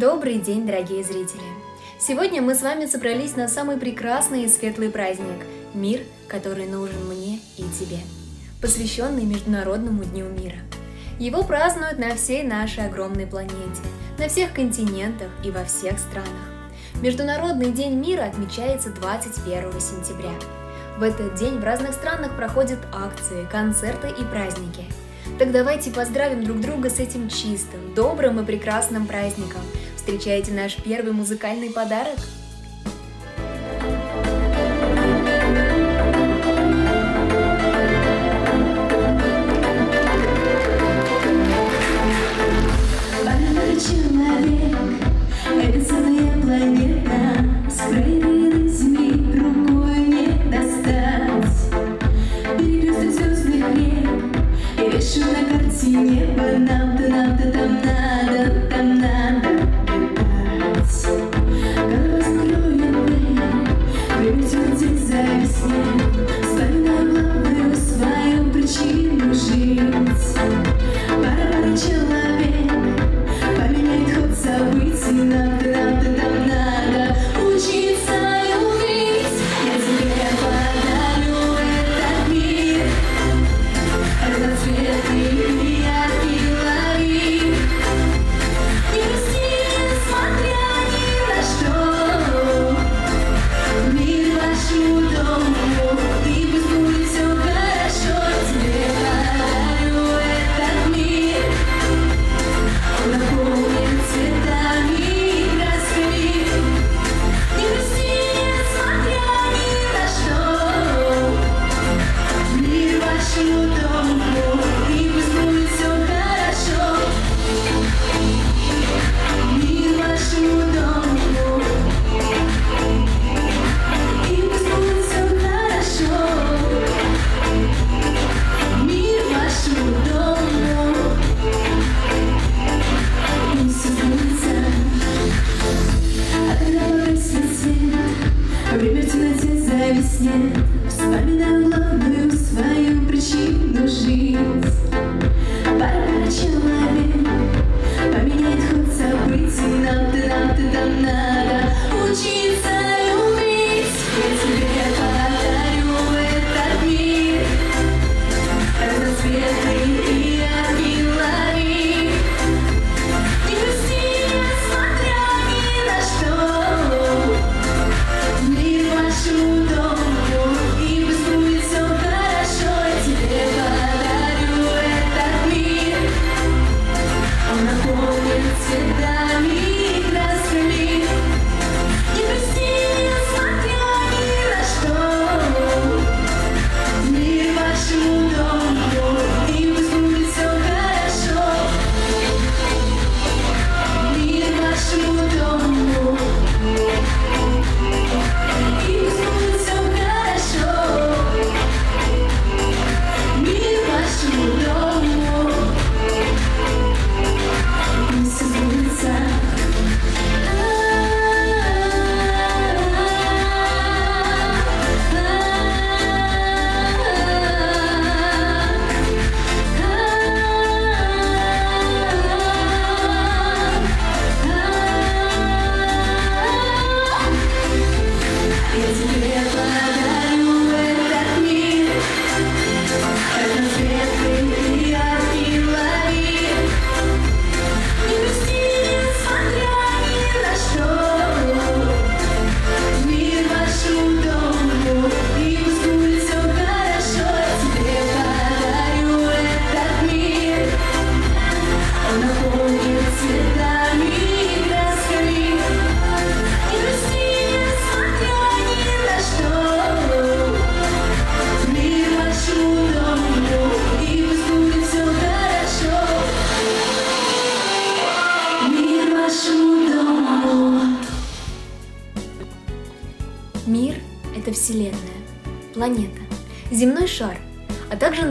Добрый день, дорогие зрители! Сегодня мы с вами собрались на самый прекрасный и светлый праздник – мир, который нужен мне и тебе, посвященный Международному дню мира. Его празднуют на всей нашей огромной планете, на всех континентах и во всех странах. Международный день мира отмечается 21 сентября. В этот день в разных странах проходят акции, концерты и праздники – так давайте поздравим друг друга с этим чистым, добрым и прекрасным праздником. Встречайте наш первый музыкальный подарок – это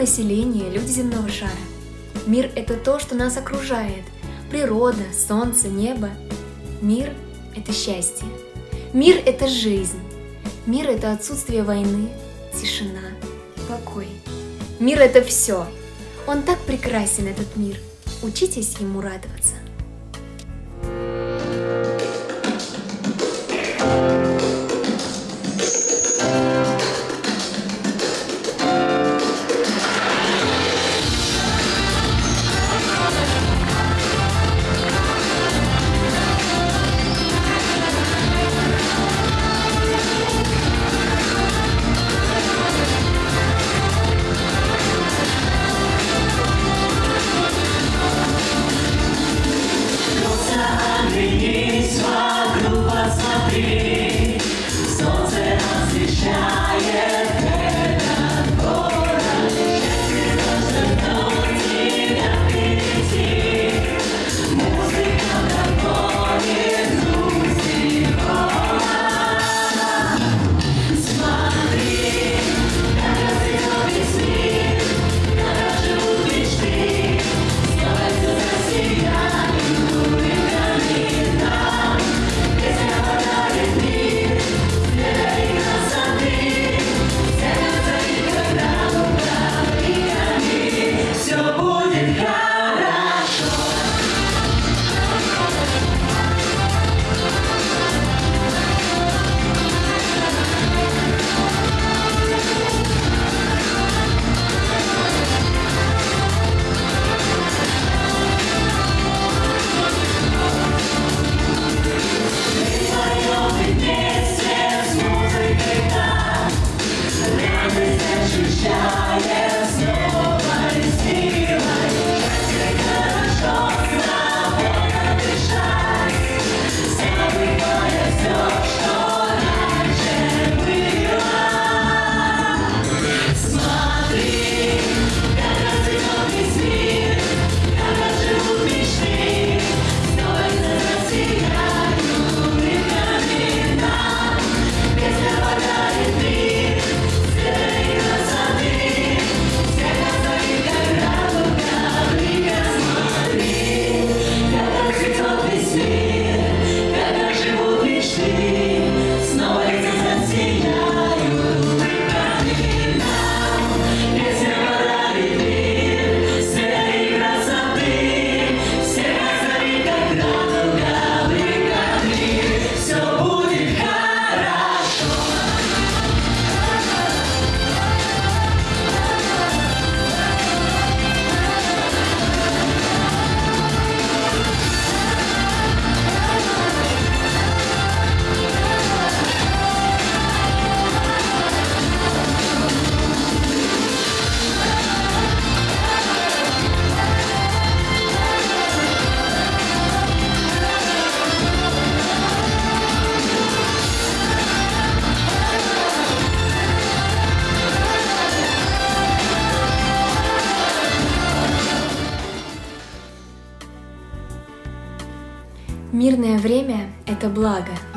население, люди земного шара. Мир – это то, что нас окружает, природа, солнце, небо. Мир – это счастье. Мир – это жизнь. Мир – это отсутствие войны, тишина, покой. Мир – это все. Он так прекрасен, этот мир. Учитесь ему радоваться.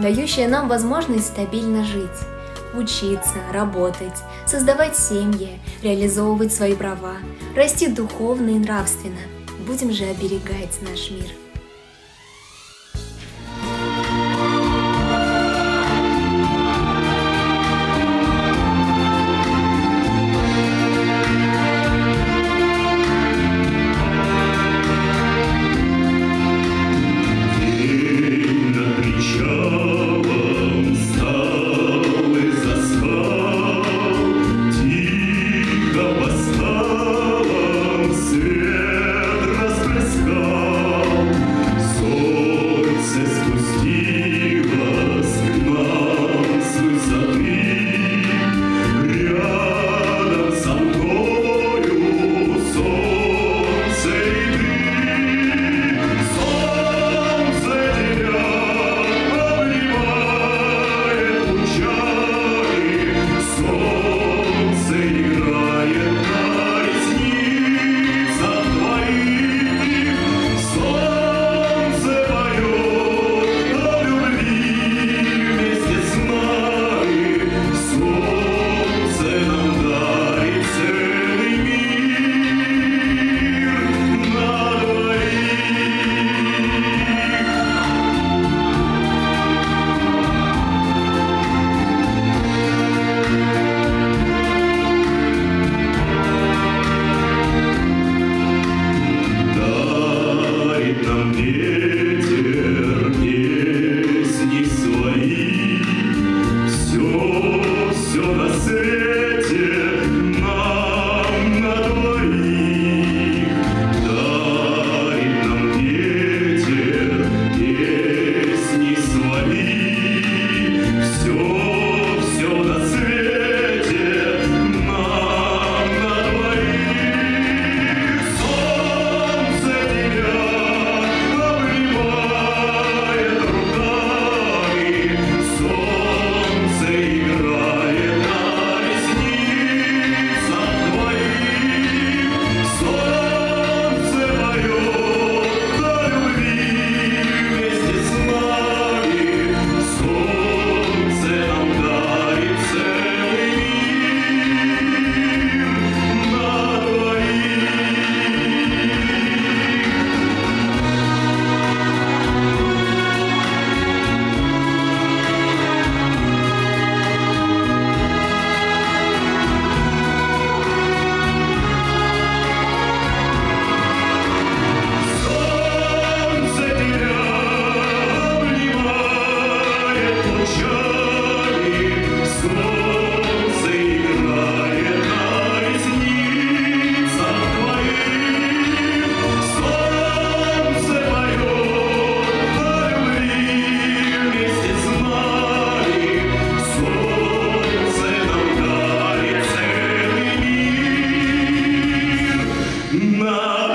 Дающее нам возможность стабильно жить, учиться, работать, создавать семьи, реализовывать свои права, расти духовно и нравственно. Будем же оберегать наш мир. now.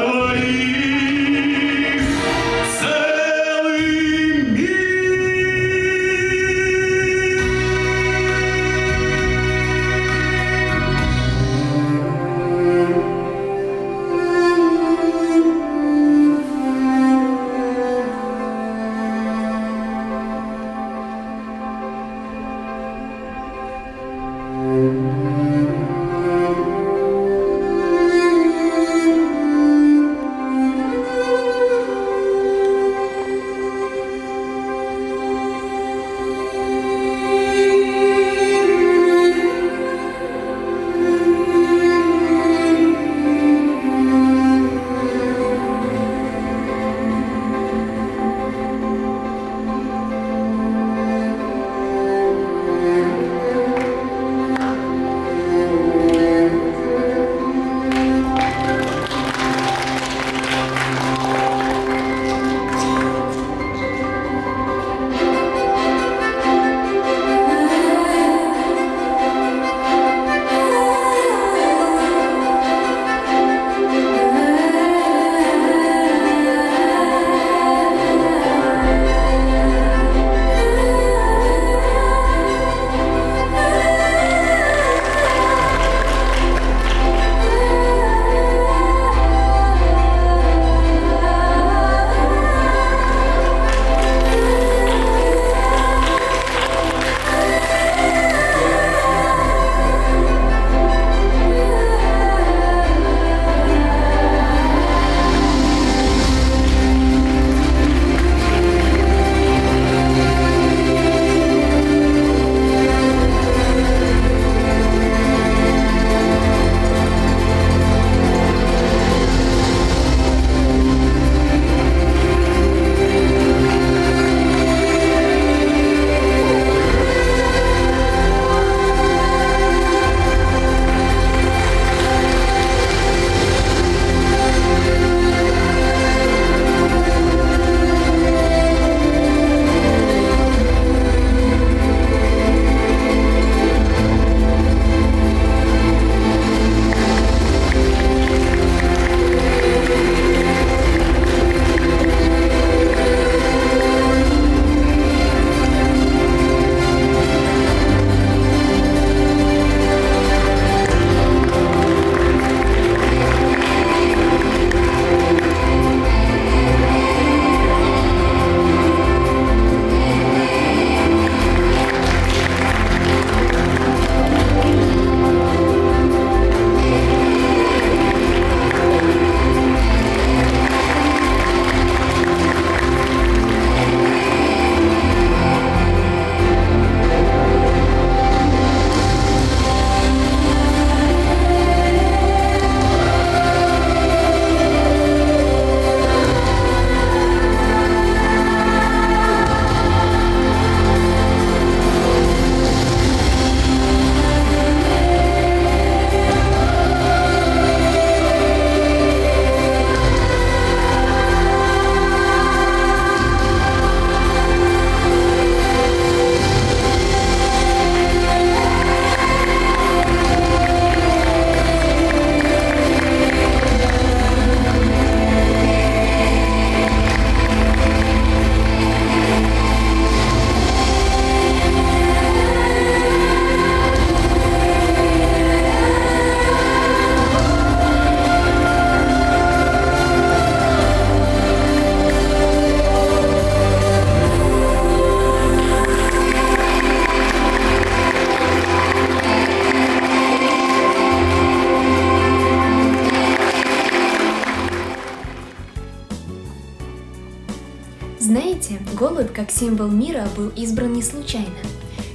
Как символ мира был избран не случайно.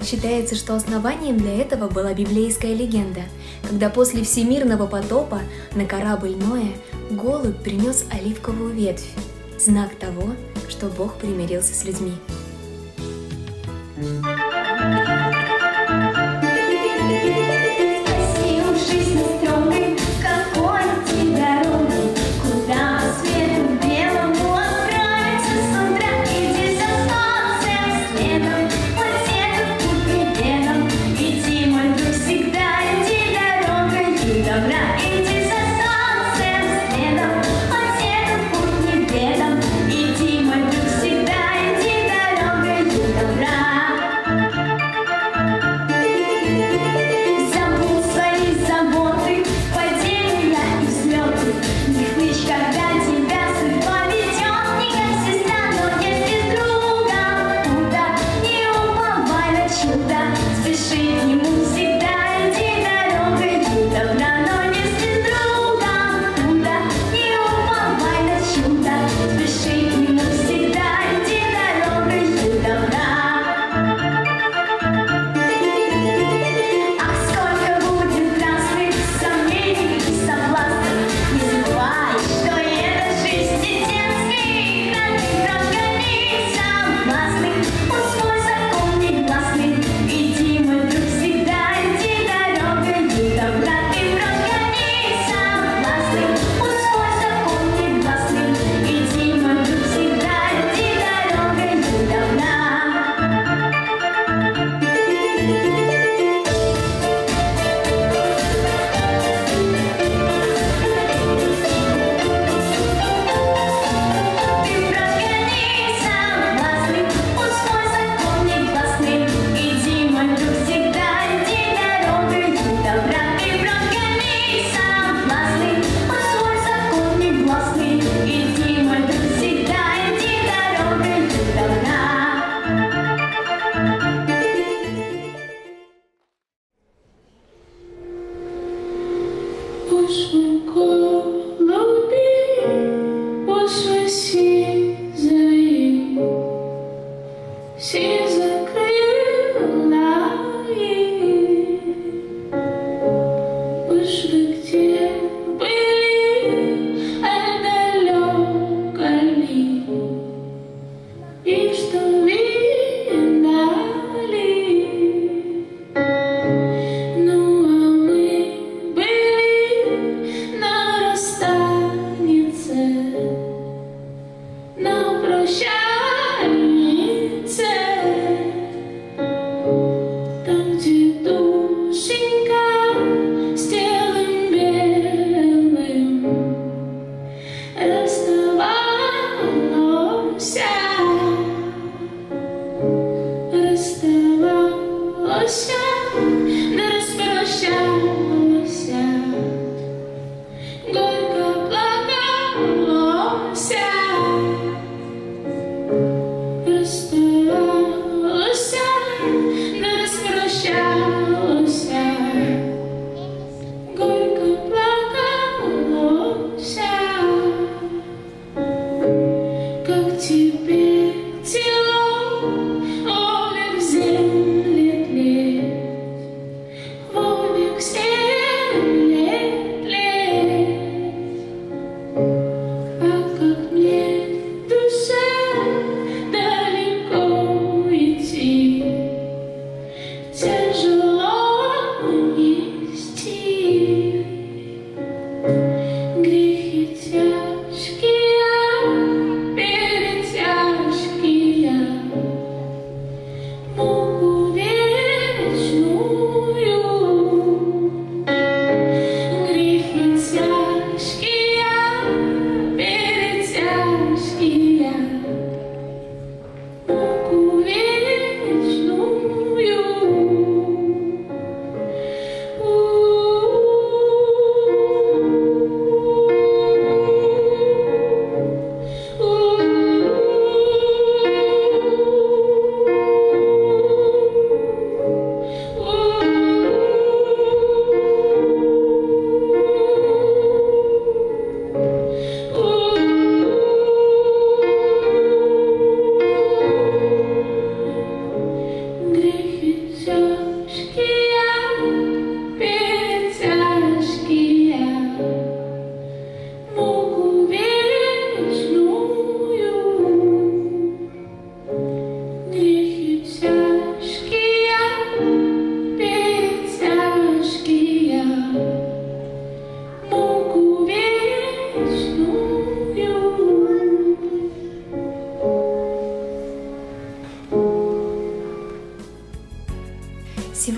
Считается, что основанием для этого была библейская легенда, когда после всемирного потопа на корабль Ноя голубь принес оливковую ветвь, знак того, что Бог примирился с людьми.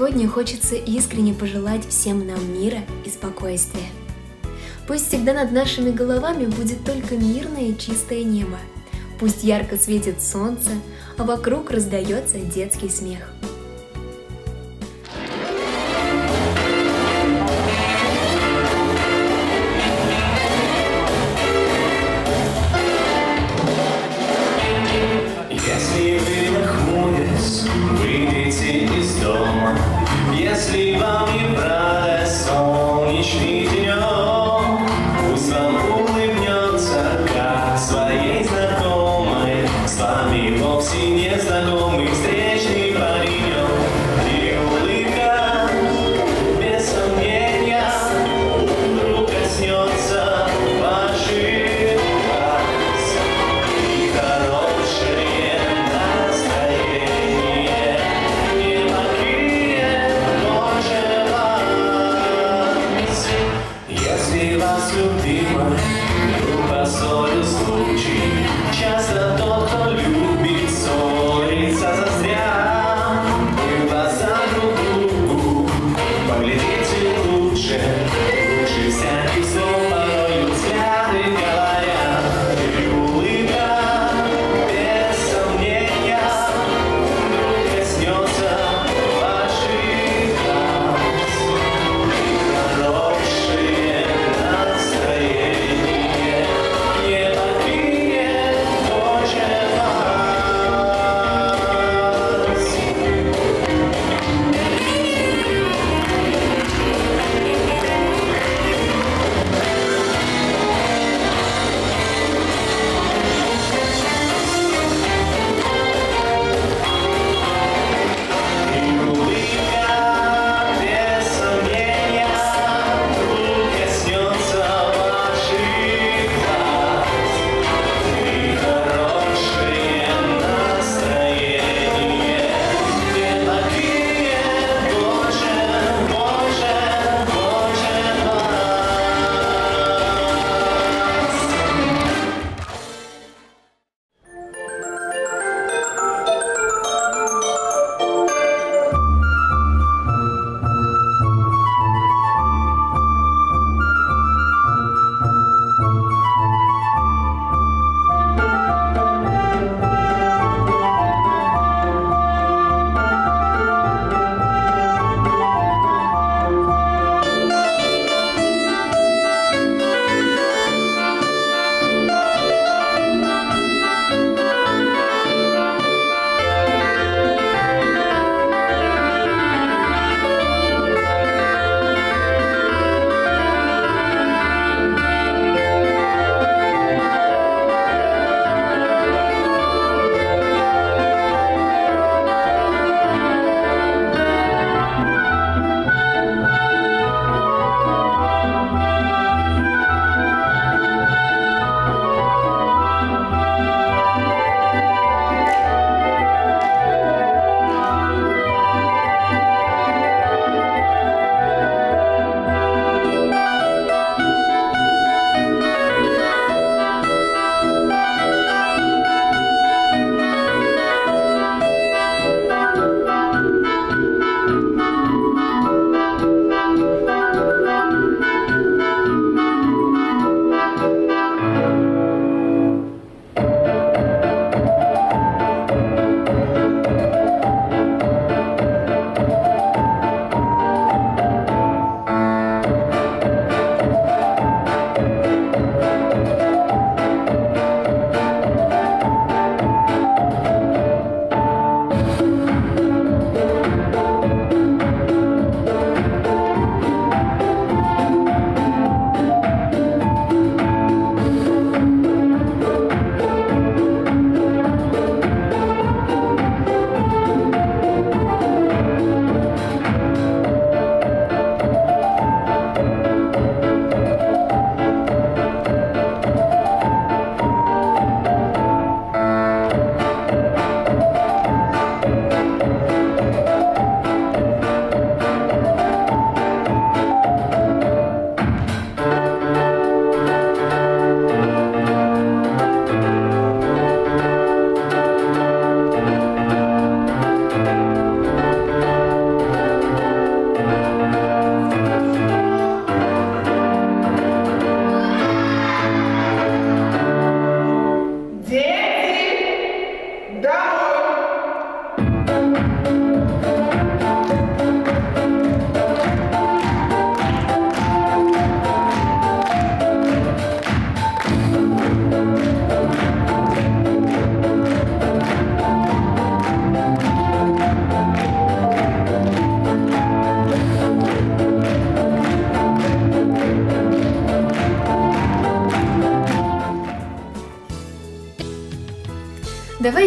Сегодня хочется искренне пожелать всем нам мира и спокойствия. Пусть всегда над нашими головами будет только мирное и чистое небо. Пусть ярко светит солнце, а вокруг раздается детский смех.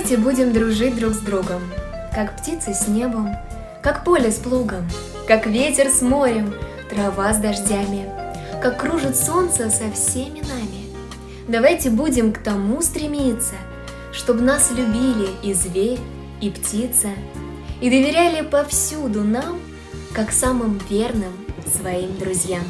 Давайте будем дружить друг с другом, Как птицы с небом, Как поле с плугом, Как ветер с морем, Трава с дождями, Как кружит солнце со всеми нами. Давайте будем к тому стремиться, Чтоб нас любили и зверь, и птица, И доверяли повсюду нам, Как самым верным своим друзьям.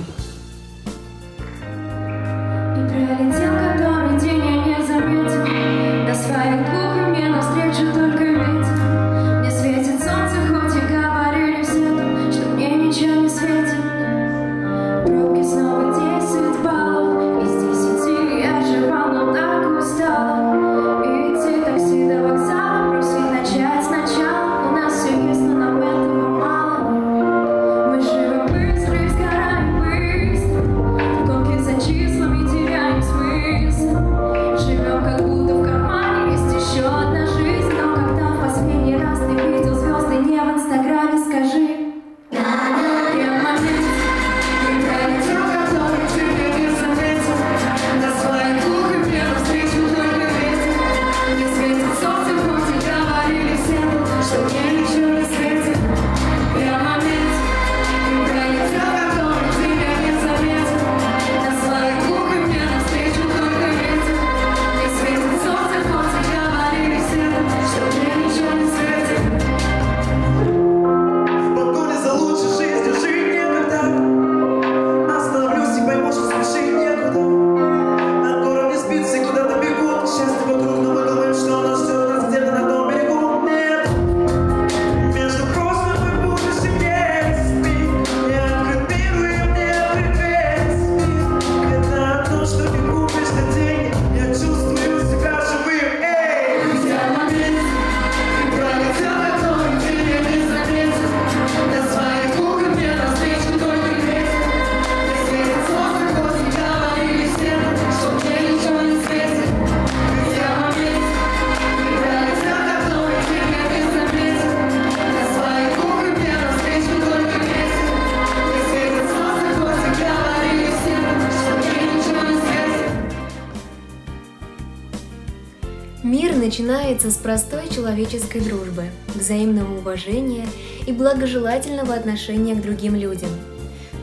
человеческой дружбы, взаимного уважения и благожелательного отношения к другим людям.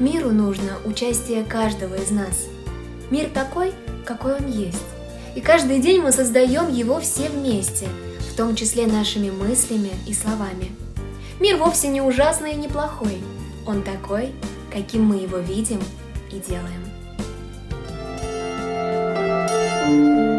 Миру нужно участие каждого из нас. Мир такой, какой он есть. И каждый день мы создаем его все вместе, в том числе нашими мыслями и словами. Мир вовсе не ужасный и неплохой. Он такой, каким мы его видим и делаем. thank you